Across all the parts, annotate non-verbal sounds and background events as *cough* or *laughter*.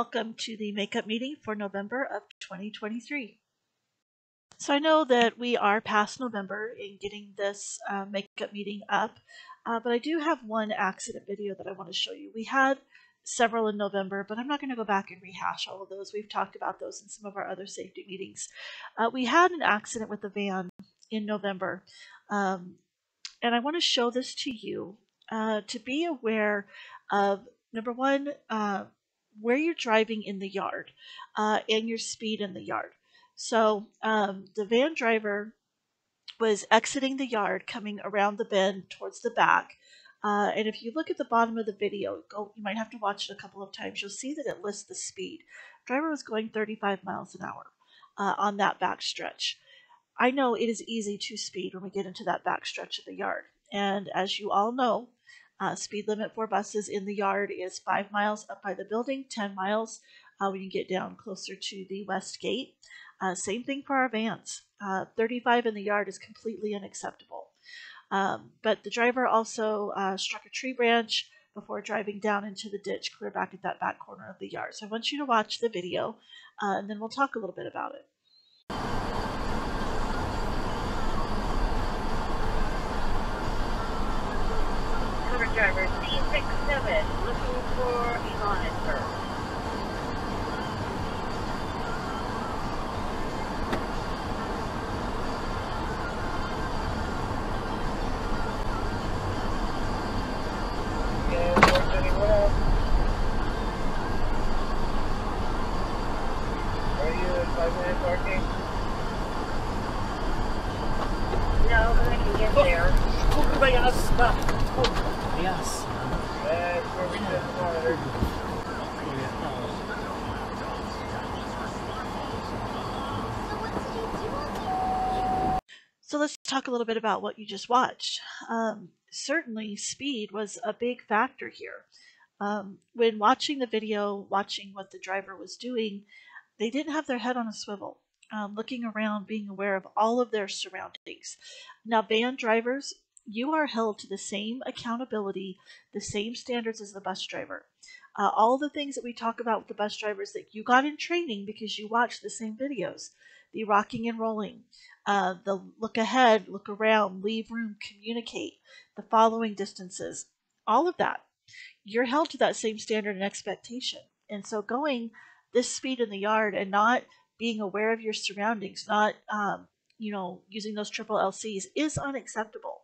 Welcome to the makeup meeting for November of 2023. So I know that we are past November in getting this uh, makeup meeting up, uh, but I do have one accident video that I want to show you. We had several in November, but I'm not going to go back and rehash all of those. We've talked about those in some of our other safety meetings. Uh, we had an accident with the van in November, um, and I want to show this to you uh, to be aware of number one, uh, where you're driving in the yard uh, and your speed in the yard. So um, the van driver was exiting the yard, coming around the bend towards the back. Uh, and if you look at the bottom of the video, go, you might have to watch it a couple of times. You'll see that it lists the speed. Driver was going 35 miles an hour uh, on that back stretch. I know it is easy to speed when we get into that back stretch of the yard. And as you all know, uh, speed limit for buses in the yard is five miles up by the building, 10 miles uh, when you get down closer to the west gate. Uh, same thing for our vans. Uh, 35 in the yard is completely unacceptable. Um, but the driver also uh, struck a tree branch before driving down into the ditch clear back at that back corner of the yard. So I want you to watch the video uh, and then we'll talk a little bit about it. Driver C67 looking for Evanesburg. Are you in five minute parking? No, but I can get there. Yes. That's where we set the monitor. So let's talk a little bit about what you just watched. Um, certainly, speed was a big factor here. Um, when watching the video, watching what the driver was doing, they didn't have their head on a swivel, um, looking around, being aware of all of their surroundings. Now, van drivers, you are held to the same accountability, the same standards as the bus driver. Uh, all the things that we talk about with the bus drivers that you got in training because you watched the same videos the rocking and rolling, uh, the look ahead, look around, leave room, communicate, the following distances, all of that. You're held to that same standard and expectation. And so going this speed in the yard and not being aware of your surroundings, not um, you know using those triple LCs is unacceptable.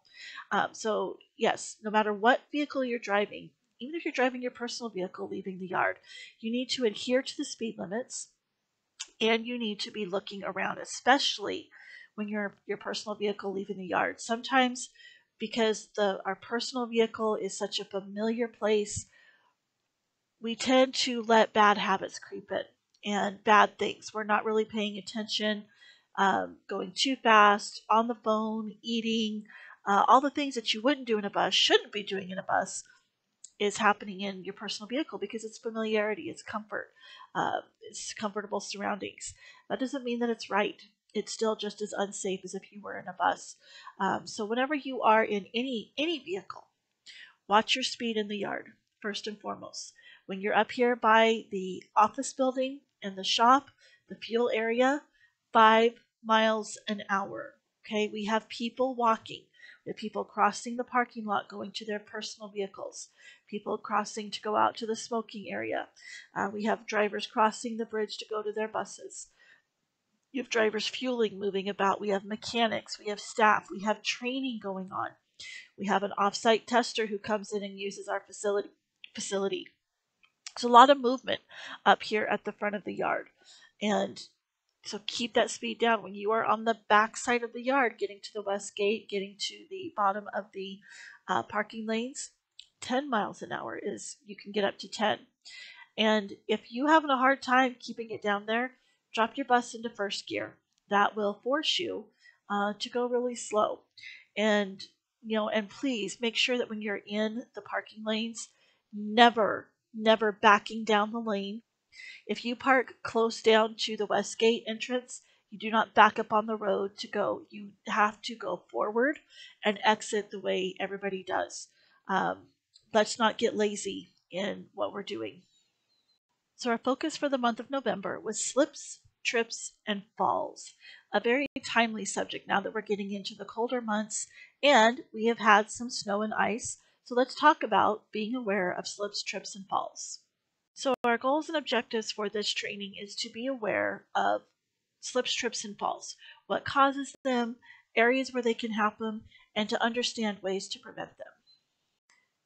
Um, so yes, no matter what vehicle you're driving, even if you're driving your personal vehicle leaving the yard, you need to adhere to the speed limits and you need to be looking around, especially when you're your personal vehicle leaving the yard. Sometimes because the our personal vehicle is such a familiar place, we tend to let bad habits creep in and bad things. We're not really paying attention, um, going too fast, on the phone, eating, uh, all the things that you wouldn't do in a bus, shouldn't be doing in a bus, is happening in your personal vehicle because it's familiarity, it's comfort, uh, it's comfortable surroundings. That doesn't mean that it's right. It's still just as unsafe as if you were in a bus. Um, so whenever you are in any any vehicle, watch your speed in the yard first and foremost. When you're up here by the office building and the shop, the fuel area, five miles an hour. Okay, we have people walking. We have people crossing the parking lot going to their personal vehicles, people crossing to go out to the smoking area. Uh, we have drivers crossing the bridge to go to their buses. You have drivers fueling, moving about. We have mechanics, we have staff, we have training going on. We have an off-site tester who comes in and uses our facility. facility. There's a lot of movement up here at the front of the yard. And so keep that speed down when you are on the back side of the yard, getting to the west gate, getting to the bottom of the uh, parking lanes. 10 miles an hour is you can get up to 10. And if you having a hard time keeping it down there, drop your bus into first gear. That will force you uh, to go really slow. And you know, and please make sure that when you're in the parking lanes, never, never backing down the lane. If you park close down to the west gate entrance, you do not back up on the road to go. You have to go forward and exit the way everybody does. Um, let's not get lazy in what we're doing. So our focus for the month of November was slips, trips, and falls. A very timely subject now that we're getting into the colder months and we have had some snow and ice. So let's talk about being aware of slips, trips, and falls. So our goals and objectives for this training is to be aware of slips, trips, and falls, what causes them, areas where they can happen, and to understand ways to prevent them.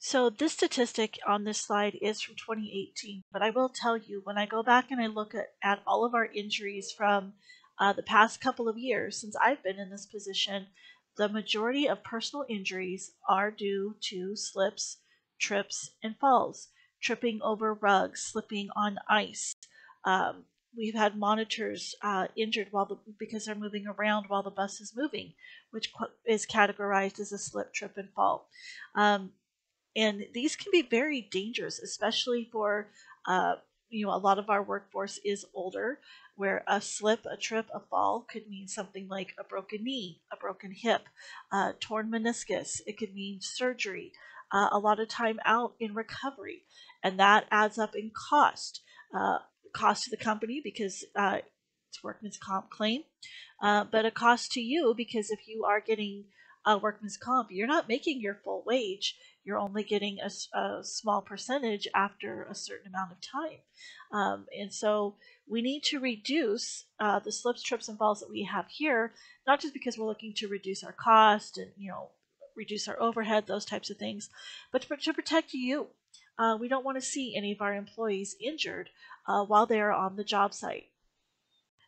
So this statistic on this slide is from 2018, but I will tell you when I go back and I look at, at all of our injuries from uh, the past couple of years since I've been in this position, the majority of personal injuries are due to slips, trips, and falls, tripping over rugs, slipping on ice. Um, we've had monitors uh, injured while the, because they're moving around while the bus is moving, which is categorized as a slip, trip, and fall. Um, and these can be very dangerous, especially for uh, you know a lot of our workforce is older, where a slip, a trip, a fall could mean something like a broken knee, a broken hip, uh, torn meniscus. It could mean surgery, uh, a lot of time out in recovery, and that adds up in cost. Uh, cost to the company because uh, it's workman's comp claim, but a cost to you because if you are getting a workman's comp, you're not making your full wage you're only getting a, a small percentage after a certain amount of time. Um, and so we need to reduce uh, the slips, trips, and falls that we have here, not just because we're looking to reduce our cost and, you know, reduce our overhead, those types of things, but to, to protect you. Uh, we don't want to see any of our employees injured uh, while they are on the job site.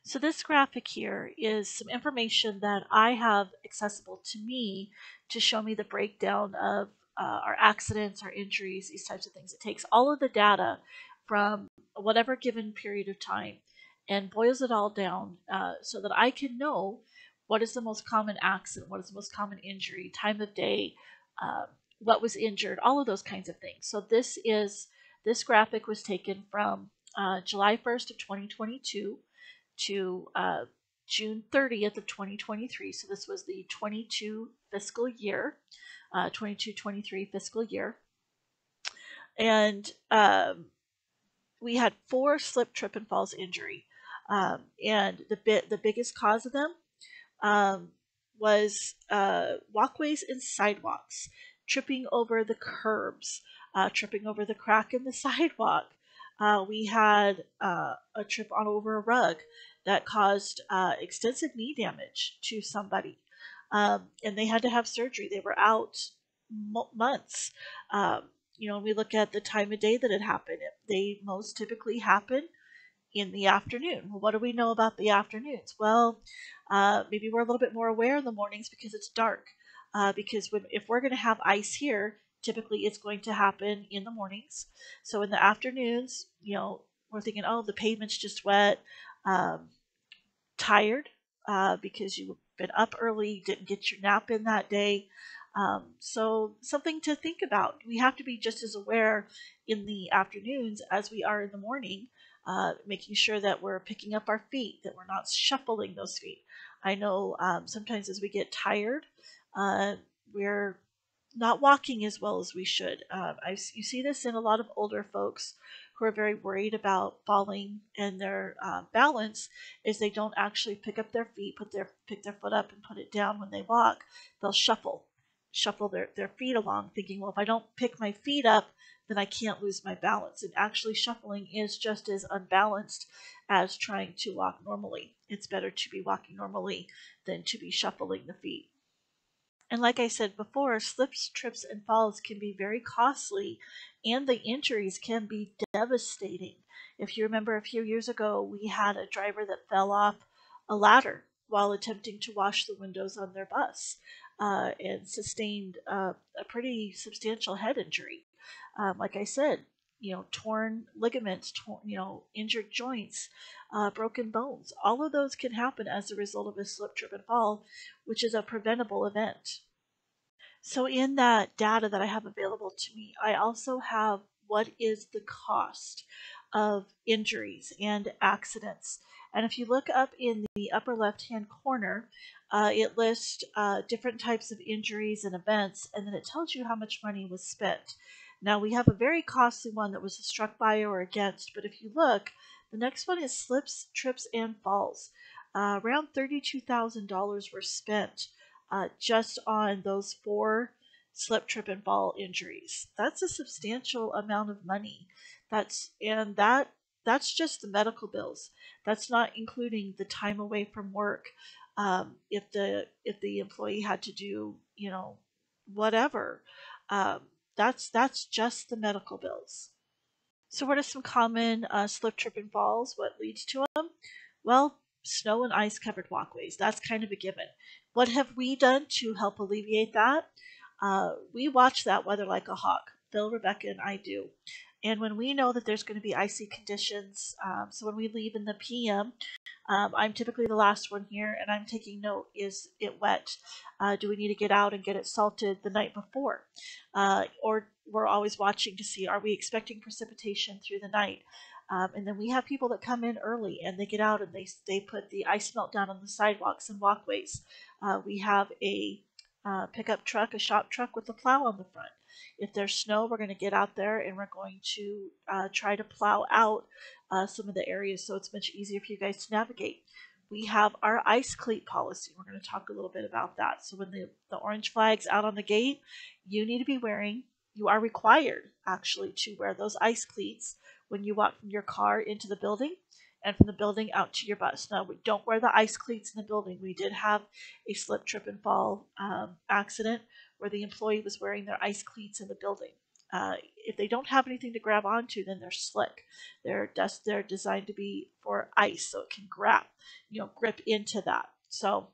So this graphic here is some information that I have accessible to me to show me the breakdown of uh, our accidents, our injuries, these types of things. It takes all of the data from whatever given period of time and boils it all down uh, so that I can know what is the most common accident, what is the most common injury, time of day, uh, what was injured, all of those kinds of things. So this is this graphic was taken from uh, July 1st of 2022 to uh, June 30th of 2023. So this was the 22 fiscal year uh, 22 23 fiscal year. And um, we had four slip, trip, and falls injury. Um, and the bit, the biggest cause of them um, was uh, walkways and sidewalks, tripping over the curbs, uh, tripping over the crack in the *laughs* sidewalk. Uh, we had uh, a trip on over a rug that caused uh, extensive knee damage to somebody um, and they had to have surgery. They were out months. Um, you know, we look at the time of day that it happened. They most typically happen in the afternoon. Well, what do we know about the afternoons? Well, uh, maybe we're a little bit more aware in the mornings because it's dark. Uh, because when, if we're going to have ice here, typically it's going to happen in the mornings. So in the afternoons, you know, we're thinking, oh, the pavement's just wet, um, tired uh, because you've been up early, didn't get your nap in that day. Um, so, something to think about. We have to be just as aware in the afternoons as we are in the morning, uh, making sure that we're picking up our feet, that we're not shuffling those feet. I know um, sometimes as we get tired, uh, we're not walking as well as we should. Uh, I, you see this in a lot of older folks who are very worried about falling and their uh, balance is they don't actually pick up their feet, put their pick their foot up and put it down when they walk. They'll shuffle, shuffle their, their feet along, thinking, well, if I don't pick my feet up, then I can't lose my balance. And actually, shuffling is just as unbalanced as trying to walk normally. It's better to be walking normally than to be shuffling the feet. And like I said before, slips, trips, and falls can be very costly, and the injuries can be devastating. If you remember a few years ago, we had a driver that fell off a ladder while attempting to wash the windows on their bus uh, and sustained uh, a pretty substantial head injury. Um, like I said, you know, torn ligaments, torn, you know, injured joints, uh, broken bones. All of those can happen as a result of a slip, trip, and fall, which is a preventable event. So, in that data that I have available to me, I also have what is the cost of injuries and accidents. And if you look up in the upper left hand corner, uh, it lists uh, different types of injuries and events, and then it tells you how much money was spent. Now we have a very costly one that was struck by or against, but if you look, the next one is slips, trips, and falls. Uh, around $32,000 were spent uh, just on those four slip, trip, and fall injuries. That's a substantial amount of money. That's and that that's just the medical bills. That's not including the time away from work. Um, if the if the employee had to do you know whatever, um, that's that's just the medical bills. So what are some common uh, slip, trip, and falls? What leads to them? Well, snow and ice covered walkways. That's kind of a given. What have we done to help alleviate that? Uh, we watch that weather like a hawk. Phil, Rebecca, and I do. And when we know that there's going to be icy conditions, um, so when we leave in the PM, um, I'm typically the last one here, and I'm taking note: is it wet? Uh, do we need to get out and get it salted the night before? Uh, or we're always watching to see: are we expecting precipitation through the night? Um, and then we have people that come in early and they get out and they they put the ice melt down on the sidewalks and walkways. Uh, we have a uh, pickup truck, a shop truck with a plow on the front. If there's snow, we're going to get out there and we're going to uh, try to plow out uh, some of the areas so it's much easier for you guys to navigate. We have our ice cleat policy. We're going to talk a little bit about that. So when the, the orange flag's out on the gate, you need to be wearing, you are required actually to wear those ice cleats when you walk from your car into the building and from the building out to your bus. Now, we don't wear the ice cleats in the building. We did have a slip, trip, and fall um, accident where the employee was wearing their ice cleats in the building. Uh, if they don't have anything to grab onto, then they're slick. They're. They're designed to be for ice, so it can grab, you know, grip into that. So,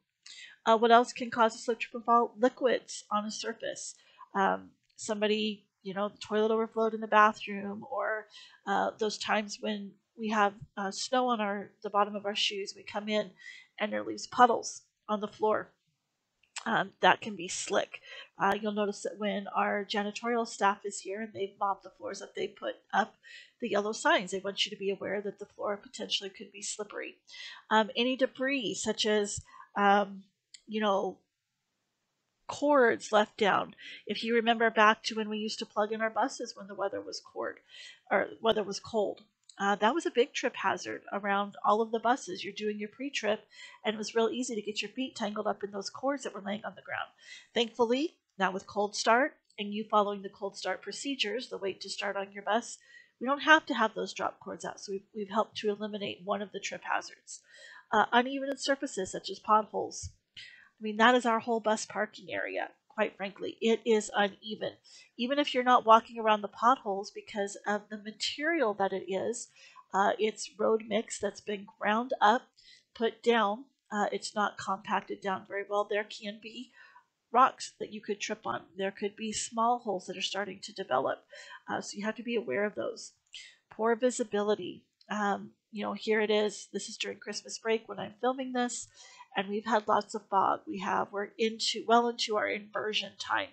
uh, what else can cause a slip, trip, and fall? Liquids on a surface. Um, somebody, you know, the toilet overflowed in the bathroom, or uh, those times when we have uh, snow on our the bottom of our shoes. We come in and there leaves puddles on the floor. Um, that can be slick. Uh, you'll notice that when our janitorial staff is here and they mop the floors up, they put up the yellow signs. They want you to be aware that the floor potentially could be slippery. Um, any debris, such as um, you know cords left down. If you remember back to when we used to plug in our buses when the weather was cold, or weather was cold, uh, that was a big trip hazard around all of the buses. You're doing your pre trip, and it was real easy to get your feet tangled up in those cords that were laying on the ground. Thankfully, now with cold start and you following the cold start procedures, the wait to start on your bus, we don't have to have those drop cords out. So we've, we've helped to eliminate one of the trip hazards. Uh, uneven surfaces such as potholes. I mean, that is our whole bus parking area quite frankly. It is uneven. Even if you're not walking around the potholes because of the material that it is, uh, it's road mix that's been ground up, put down. Uh, it's not compacted down very well. There can be rocks that you could trip on. There could be small holes that are starting to develop. Uh, so you have to be aware of those. Poor visibility. Um, you know, here it is. This is during Christmas break when I'm filming this and we've had lots of fog. We have we're into well into our inversion time,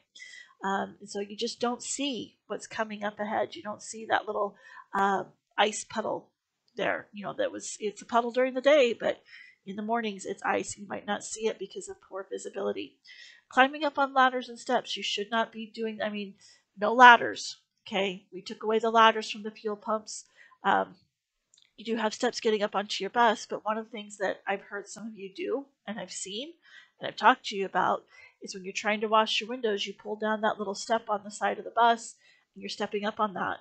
um, and so you just don't see what's coming up ahead. You don't see that little uh, ice puddle there. You know that was it's a puddle during the day, but in the mornings it's ice. You might not see it because of poor visibility. Climbing up on ladders and steps, you should not be doing. I mean, no ladders. Okay, we took away the ladders from the fuel pumps. Um, you do have steps getting up onto your bus, but one of the things that I've heard some of you do, and I've seen, and I've talked to you about, is when you're trying to wash your windows, you pull down that little step on the side of the bus, and you're stepping up on that.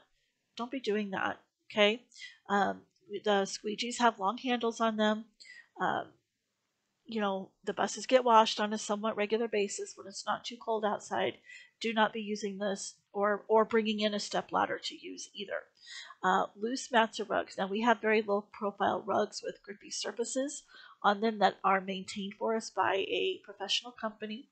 Don't be doing that, okay? Um, the squeegees have long handles on them. Um, you know, the buses get washed on a somewhat regular basis when it's not too cold outside. Do not be using this or, or bringing in a step ladder to use either. Uh, loose mats or rugs. Now we have very low profile rugs with grippy surfaces on them that are maintained for us by a professional company.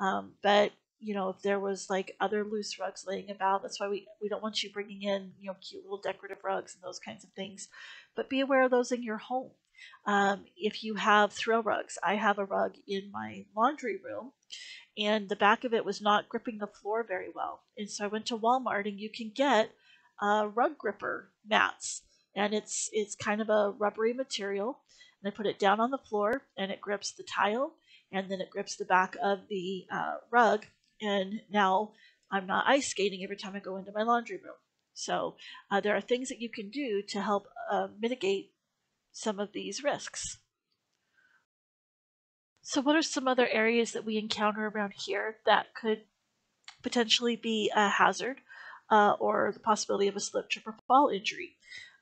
Um, but you know, if there was like other loose rugs laying about, that's why we, we don't want you bringing in, you know, cute little decorative rugs and those kinds of things. But be aware of those in your home. Um, if you have throw rugs, I have a rug in my laundry room and the back of it was not gripping the floor very well. And so I went to Walmart and you can get uh, rug gripper mats, and it's it's kind of a rubbery material. And I put it down on the floor, and it grips the tile, and then it grips the back of the uh, rug. And now I'm not ice skating every time I go into my laundry room. So uh, there are things that you can do to help uh, mitigate some of these risks. So what are some other areas that we encounter around here that could potentially be a hazard uh, or the possibility of a slip, trip, or fall injury?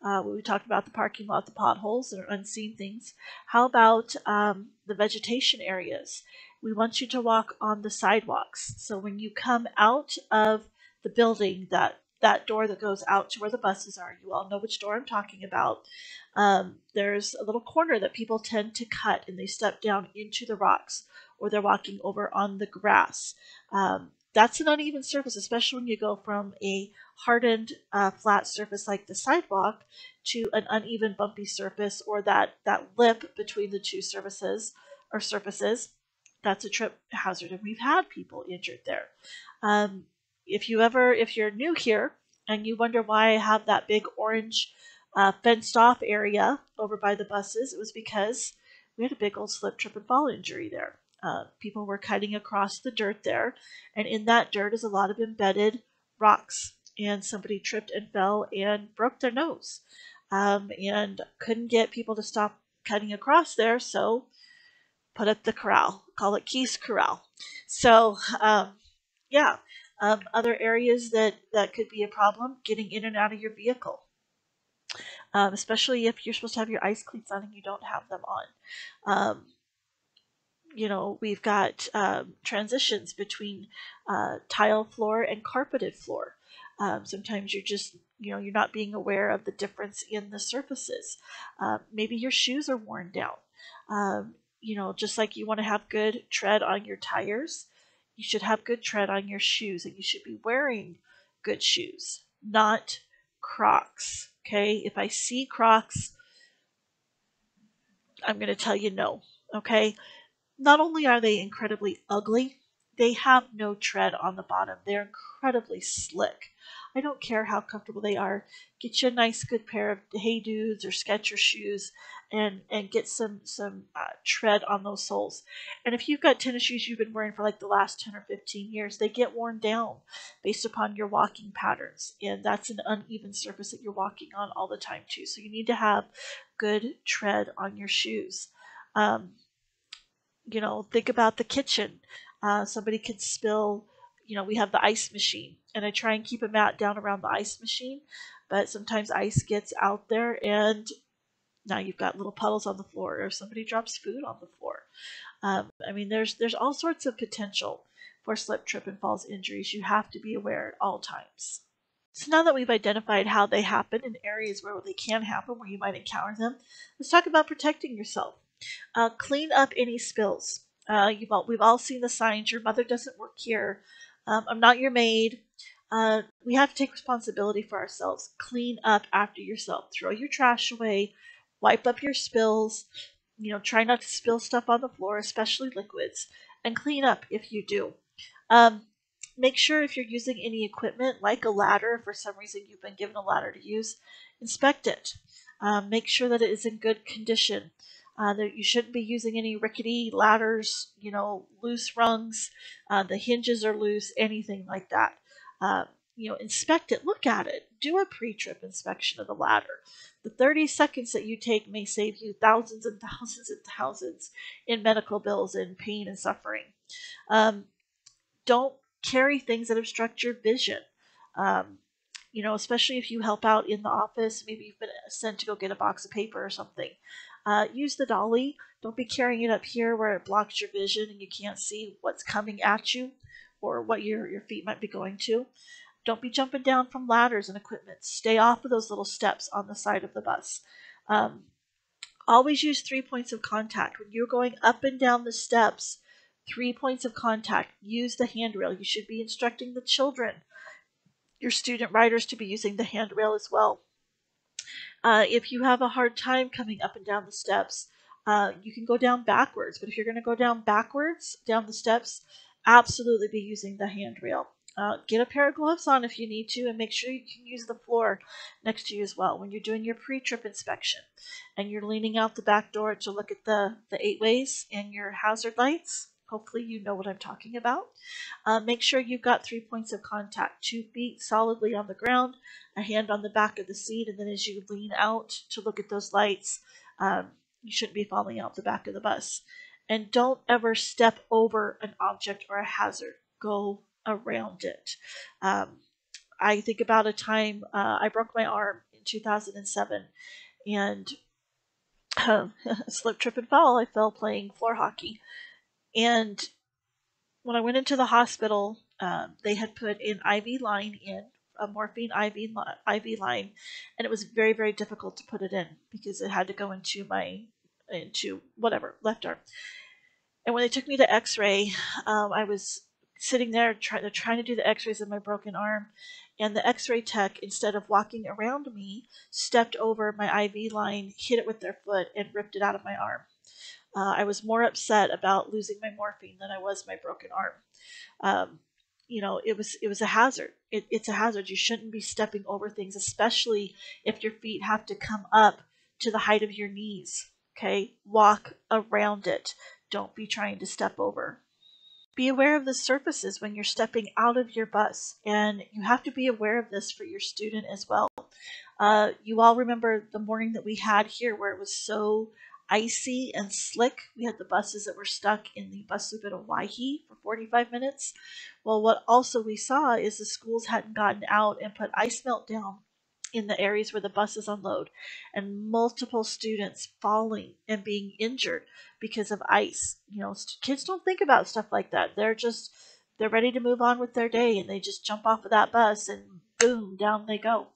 Uh, we talked about the parking lot, the potholes, and unseen things. How about um, the vegetation areas? We want you to walk on the sidewalks. So when you come out of the building, that that door that goes out to where the buses are, you all know which door I'm talking about. Um, there's a little corner that people tend to cut, and they step down into the rocks, or they're walking over on the grass. Um, that's an uneven surface, especially when you go from a hardened uh, flat surface like the sidewalk to an uneven bumpy surface or that, that lip between the two surfaces or surfaces. That's a trip hazard, and we've had people injured there. Um, if you ever, if you're new here and you wonder why I have that big orange uh, fenced off area over by the buses, it was because we had a big old slip, trip, and fall injury there. Uh, people were cutting across the dirt there, and in that dirt is a lot of embedded rocks. And somebody tripped and fell and broke their nose, um, and couldn't get people to stop cutting across there. So put up the corral, call it Keys Corral. So um, yeah, um, other areas that that could be a problem: getting in and out of your vehicle. Um, especially if you're supposed to have your ice cleats on and you don't have them on. Um, you know, we've got um, transitions between uh, tile floor and carpeted floor. Um, sometimes you're just, you know, you're not being aware of the difference in the surfaces. Uh, maybe your shoes are worn down. Um, you know, just like you want to have good tread on your tires, you should have good tread on your shoes, and you should be wearing good shoes, not Crocs. Okay, if I see Crocs, I'm going to tell you no. Okay, not only are they incredibly ugly, they have no tread on the bottom. They're incredibly slick. I don't care how comfortable they are. Get you a nice good pair of Hey Dudes or Skechers shoes and and get some some uh, tread on those soles. And if you've got tennis shoes you've been wearing for like the last 10 or 15 years, they get worn down based upon your walking patterns. And that's an uneven surface that you're walking on all the time too. So you need to have good tread on your shoes. Um, you know, think about the kitchen. Uh, somebody could spill, you know, we have the ice machine, and I try and keep a mat down around the ice machine, but sometimes ice gets out there, and now you've got little puddles on the floor, or somebody drops food on the floor. Um, I mean, there's there's all sorts of potential for slip, trip, and falls injuries. You have to be aware at all times. So now that we've identified how they happen in areas where they can happen, where you might encounter them, let's talk about protecting yourself. Uh, clean up any spills. Uh, all, we've all seen the signs. Your mother doesn't work here. Um, I'm not your maid. Uh, we have to take responsibility for ourselves. Clean up after yourself. Throw your trash away. Wipe up your spills. You know, try not to spill stuff on the floor, especially liquids. And clean up if you do. Um, make sure if you're using any equipment like a ladder, for some reason you've been given a ladder to use, inspect it. Um, make sure that it is in good condition. Uh, that you shouldn't be using any rickety ladders, you know, loose rungs, uh, the hinges are loose, anything like that. Uh, you know, inspect it, look at it, do a pre-trip inspection of the ladder. The 30 seconds that you take may save you thousands and thousands and thousands in medical bills and pain and suffering. Um, don't carry things that obstruct your vision. Um, you know, especially if you help out in the office, maybe you've been sent to go get a box of paper or something. Uh, use the dolly. Don't be carrying it up here where it blocks your vision and you can't see what's coming at you or what your, your feet might be going to. Don't be jumping down from ladders and equipment. Stay off of those little steps on the side of the bus. Um, always use three points of contact. When you're going up and down the steps, three points of contact. Use the handrail. You should be instructing the children, your student riders, to be using the handrail as well. Uh, if you have a hard time coming up and down the steps, uh, you can go down backwards. But if you're going to go down backwards down the steps, absolutely be using the handrail. Uh, get a pair of gloves on if you need to, and make sure you can use the floor next to you as well when you're doing your pre-trip inspection and you're leaning out the back door to look at the the eight ways and your hazard lights. Hopefully, you know what I'm talking about. Uh, make sure you've got three points of contact two feet solidly on the ground, a hand on the back of the seat, and then as you lean out to look at those lights, um, you shouldn't be falling out the back of the bus. And don't ever step over an object or a hazard, go around it. Um, I think about a time uh, I broke my arm in 2007 and um, *laughs* slip, trip, and fall. I fell playing floor hockey. And when I went into the hospital, um, they had put an IV line in, a morphine IV, IV line, and it was very, very difficult to put it in because it had to go into my, into whatever, left arm. And when they took me to x ray, um, I was sitting there try, they're trying to do the x-rays of my broken arm and the x-ray tech instead of walking around me stepped over my iv line hit it with their foot and ripped it out of my arm. Uh, i was more upset about losing my morphine than i was my broken arm. Um, you know it was it was a hazard. It, it's a hazard. You shouldn't be stepping over things especially if your feet have to come up to the height of your knees okay walk around it don't be trying to step over be aware of the surfaces when you're stepping out of your bus, and you have to be aware of this for your student as well. Uh, you all remember the morning that we had here where it was so icy and slick. We had the buses that were stuck in the bus loop at Owyhee for 45 minutes. Well, what also we saw is the schools hadn't gotten out and put ice melt down in the areas where the buses unload and multiple students falling and being injured because of ice. You know, kids don't think about stuff like that. They're just they're ready to move on with their day and they just jump off of that bus and boom, down they go.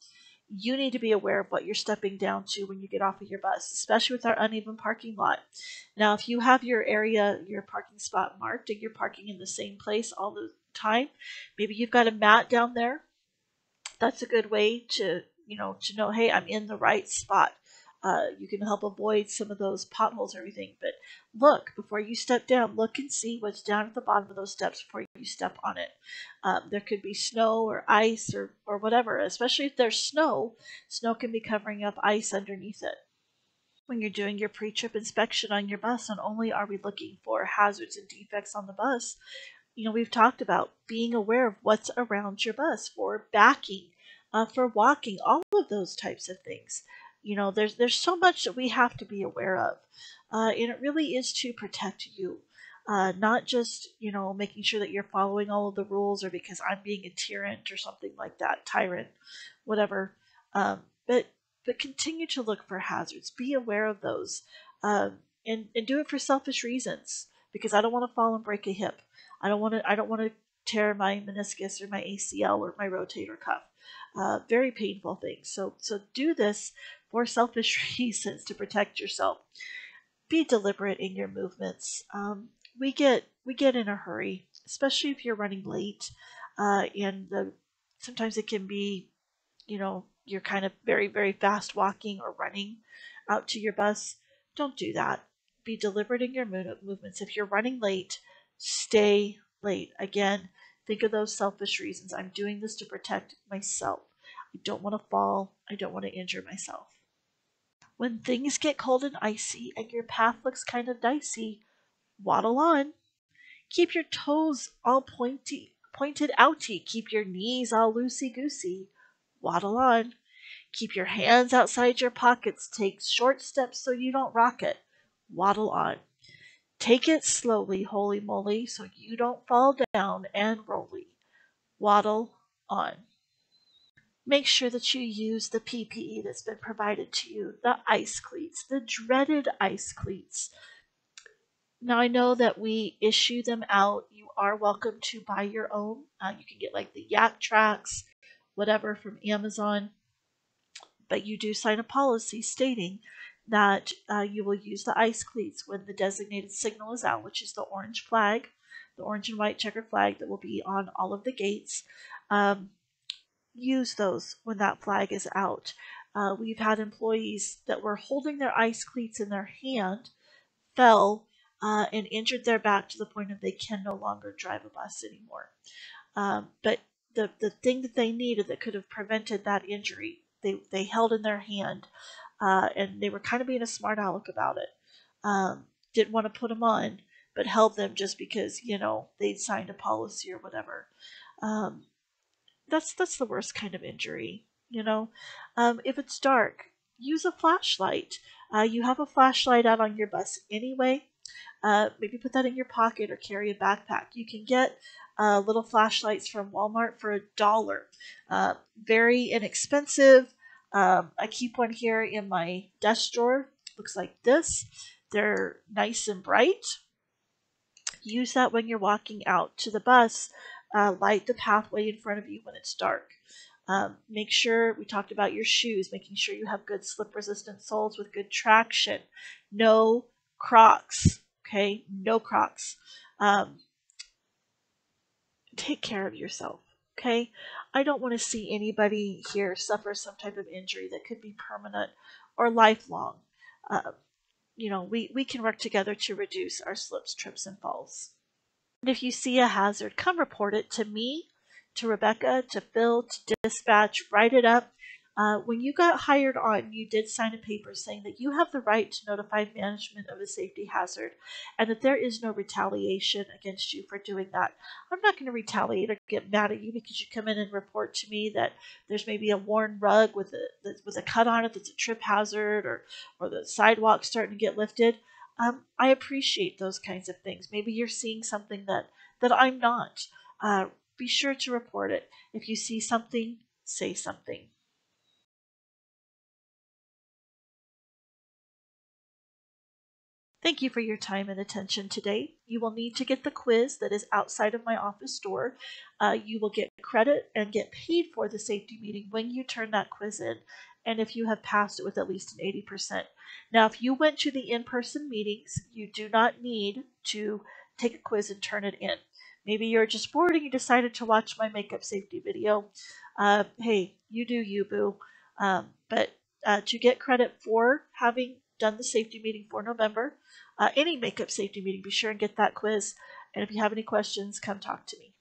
You need to be aware of what you're stepping down to when you get off of your bus, especially with our uneven parking lot. Now, if you have your area, your parking spot marked and you're parking in the same place all the time, maybe you've got a mat down there. That's a good way to you know, to know, hey, I'm in the right spot. Uh, you can help avoid some of those potholes or everything. But look, before you step down, look and see what's down at the bottom of those steps before you step on it. Um, there could be snow or ice or, or whatever, especially if there's snow. Snow can be covering up ice underneath it. When you're doing your pre trip inspection on your bus, not only are we looking for hazards and defects on the bus, you know, we've talked about being aware of what's around your bus for backing uh, for walking, all of those types of things. You know, there's there's so much that we have to be aware of, uh, and it really is to protect you, uh, not just you know making sure that you're following all of the rules or because I'm being a tyrant or something like that, tyrant, whatever. Um, but but continue to look for hazards. Be aware of those, um, and and do it for selfish reasons because I don't want to fall and break a hip. I don't want to. I don't want to tear my meniscus or my ACL or my rotator cuff uh, very painful things. So, so do this for selfish *laughs* reasons to protect yourself. Be deliberate in your movements. Um, we get we get in a hurry, especially if you're running late, uh, and the, sometimes it can be, you know, you're kind of very very fast walking or running out to your bus. Don't do that. Be deliberate in your movements. If you're running late, stay late. Again, Think of those selfish reasons. I'm doing this to protect myself. I don't want to fall. I don't want to injure myself. When things get cold and icy and your path looks kind of dicey, waddle on. Keep your toes all pointy, pointed outy. Keep your knees all loosey goosey. Waddle on. Keep your hands outside your pockets. Take short steps so you don't rock it. Waddle on. Take it slowly, holy moly, so you don't fall down and rolly. Waddle on. Make sure that you use the PPE that's been provided to you, the ice cleats, the dreaded ice cleats. Now, I know that we issue them out. You are welcome to buy your own. Uh, you can get like the Yaktrax, whatever from Amazon. But you do sign a policy stating that uh, you will use the ice cleats when the designated signal is out, which is the orange flag, the orange and white checker flag that will be on all of the gates. Um, use those when that flag is out. Uh, we've had employees that were holding their ice cleats in their hand, fell, uh, and injured their back to the point of they can no longer drive a bus anymore. Um, but the, the thing that they needed that could have prevented that injury, they, they held in their hand uh, and they were kind of being a smart aleck about it. Um, didn't want to put them on, but held them just because you know they'd signed a policy or whatever. Um, that's that's the worst kind of injury. You know, um, if it's dark, use a flashlight. Uh, you have a flashlight out on your bus anyway. Uh, maybe put that in your pocket or carry a backpack. You can get uh, little flashlights from Walmart for a dollar. Uh, very inexpensive. Um, I keep one here in my desk drawer. Looks like this. They're nice and bright. Use that when you're walking out to the bus. Uh, light the pathway in front of you when it's dark. Um, make sure we talked about your shoes, making sure you have good slip resistant soles with good traction. No Crocs, okay? No Crocs. Um, take care of yourself, okay? I don't want to see anybody here suffer some type of injury that could be permanent or lifelong. Uh, you know, we, we can work together to reduce our slips, trips, and falls. And if you see a hazard, come report it to me to Rebecca, to Phil, to dispatch, write it up. Uh, when you got hired on, you did sign a paper saying that you have the right to notify management of a safety hazard and that there is no retaliation against you for doing that. I'm not going to retaliate or get mad at you because you come in and report to me that there's maybe a worn rug with a with a cut on it that's a trip hazard or or the sidewalk starting to get lifted. Um, I appreciate those kinds of things. Maybe you're seeing something that that I'm not. Uh, be sure to report it. If you see something, say something. Thank you for your time and attention today. You will need to get the quiz that is outside of my office door. Uh, you will get credit and get paid for the safety meeting when you turn that quiz in, and if you have passed it with at least an 80%. Now, if you went to the in person meetings, you do not need to take a quiz and turn it in. Maybe you're just bored and you decided to watch my makeup safety video. Uh, hey, you do you, boo. Um, but uh, to get credit for having done the safety meeting for November, uh, any makeup safety meeting, be sure and get that quiz. And if you have any questions, come talk to me.